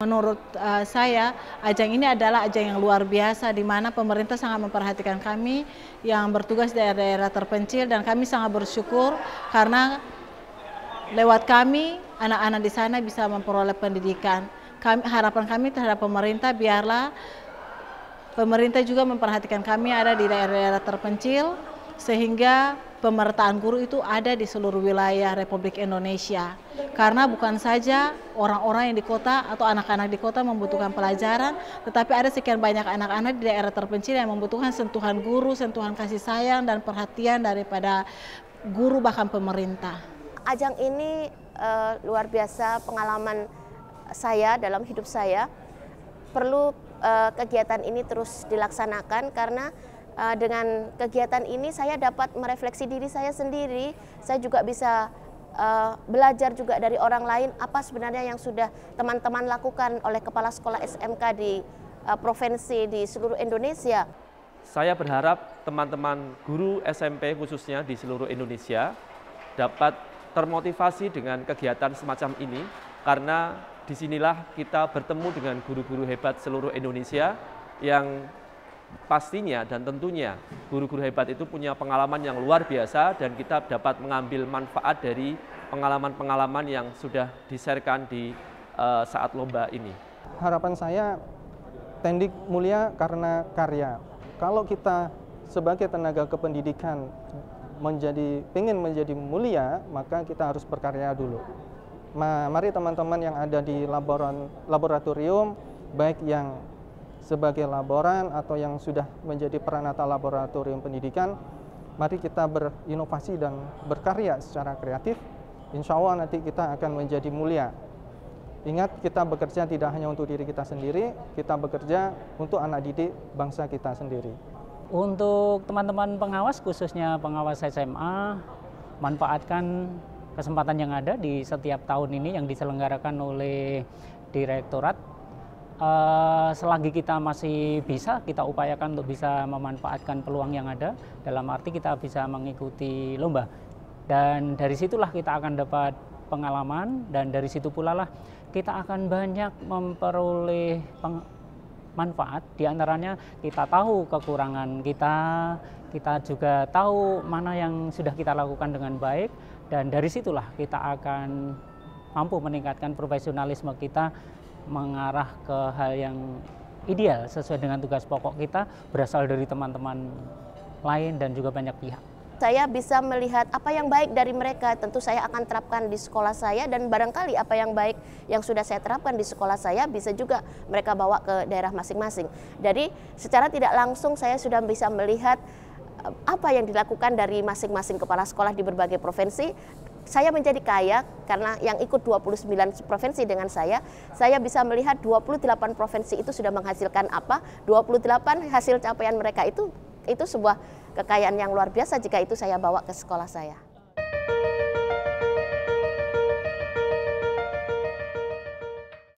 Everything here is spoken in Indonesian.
Menurut uh, saya, ajang ini adalah ajang yang luar biasa di mana pemerintah sangat memperhatikan kami yang bertugas di daerah-daerah terpencil dan kami sangat bersyukur karena lewat kami anak-anak di sana bisa memperoleh pendidikan. Kami, harapan kami terhadap pemerintah biarlah pemerintah juga memperhatikan kami ada di daerah-daerah terpencil sehingga pemerataan guru itu ada di seluruh wilayah Republik Indonesia. Karena bukan saja orang-orang yang di kota atau anak-anak di kota membutuhkan pelajaran, tetapi ada sekian banyak anak-anak di daerah terpencil yang membutuhkan sentuhan guru, sentuhan kasih sayang dan perhatian daripada guru bahkan pemerintah. Ajang ini uh, luar biasa pengalaman saya dalam hidup saya. Perlu uh, kegiatan ini terus dilaksanakan karena uh, dengan kegiatan ini saya dapat merefleksi diri saya sendiri. Saya juga bisa uh, belajar juga dari orang lain apa sebenarnya yang sudah teman-teman lakukan oleh kepala sekolah SMK di uh, provinsi di seluruh Indonesia. Saya berharap teman-teman guru SMP khususnya di seluruh Indonesia dapat termotivasi dengan kegiatan semacam ini karena di sinilah kita bertemu dengan guru-guru hebat seluruh Indonesia yang pastinya dan tentunya guru-guru hebat itu punya pengalaman yang luar biasa dan kita dapat mengambil manfaat dari pengalaman-pengalaman yang sudah diserkan di uh, saat lomba ini. Harapan saya tendik mulia karena karya. Kalau kita sebagai tenaga kependidikan menjadi ingin menjadi mulia, maka kita harus berkarya dulu. Mari teman-teman yang ada di laboratorium, baik yang sebagai laboran atau yang sudah menjadi peranata laboratorium pendidikan, mari kita berinovasi dan berkarya secara kreatif. Insya Allah nanti kita akan menjadi mulia. Ingat kita bekerja tidak hanya untuk diri kita sendiri, kita bekerja untuk anak didik bangsa kita sendiri. Untuk teman-teman pengawas khususnya pengawas SMA, manfaatkan kesempatan yang ada di setiap tahun ini yang diselenggarakan oleh Direktorat uh, selagi kita masih bisa, kita upayakan untuk bisa memanfaatkan peluang yang ada. Dalam arti kita bisa mengikuti lomba. Dan dari situlah kita akan dapat pengalaman dan dari situ pula lah kita akan banyak memperoleh manfaat. Di antaranya kita tahu kekurangan kita, kita juga tahu mana yang sudah kita lakukan dengan baik dan dari situlah kita akan mampu meningkatkan profesionalisme kita mengarah ke hal yang ideal sesuai dengan tugas pokok kita berasal dari teman-teman lain dan juga banyak pihak. Saya bisa melihat apa yang baik dari mereka, tentu saya akan terapkan di sekolah saya dan barangkali apa yang baik yang sudah saya terapkan di sekolah saya bisa juga mereka bawa ke daerah masing-masing. Jadi secara tidak langsung saya sudah bisa melihat eh, apa yang dilakukan dari masing-masing kepala sekolah di berbagai provinsi saya menjadi kaya karena yang ikut 29 provinsi dengan saya, saya bisa melihat 28 provinsi itu sudah menghasilkan apa, 28 hasil capaian mereka itu itu sebuah kekayaan yang luar biasa jika itu saya bawa ke sekolah saya.